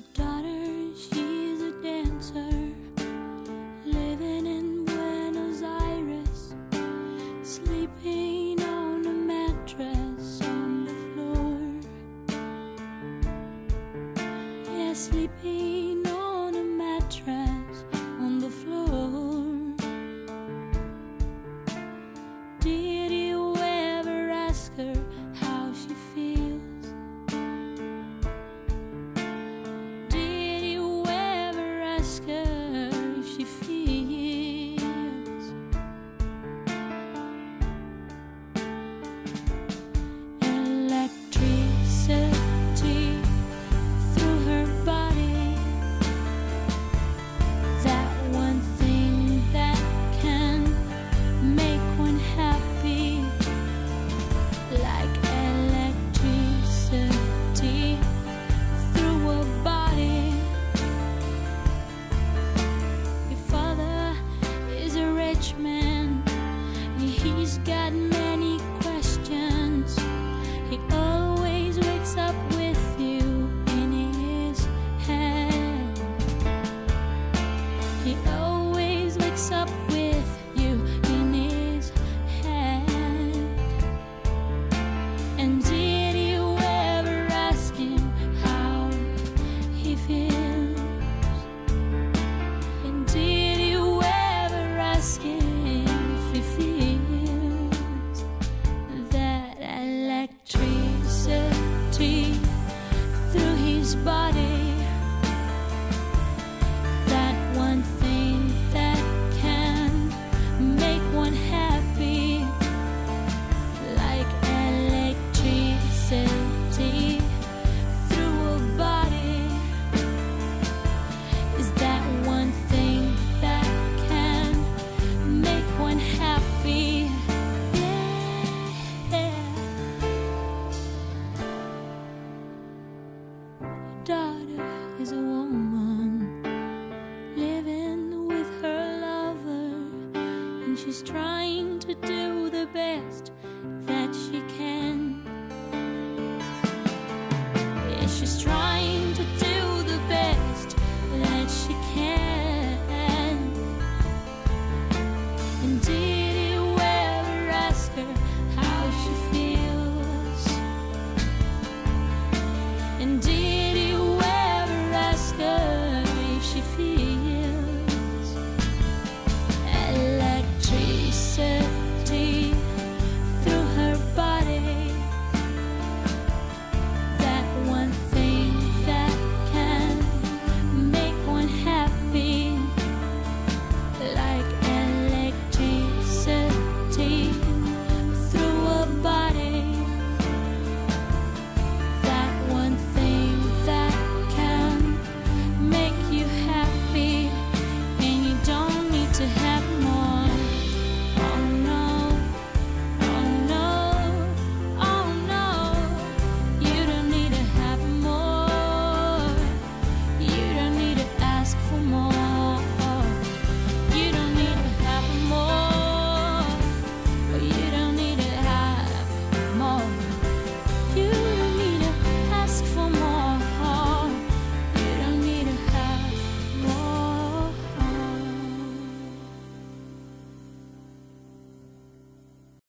Your daughter, she's a dancer, living in Buenos Aires, sleeping on a mattress on the floor. Yeah, sleeping He always wakes up with you in his hand. And did you ever ask him how he feels? And did you ever ask him if he feels that electricity through his body? daughter is a woman living with her lover, and she's trying to do the best that she can. Yeah, she's trying.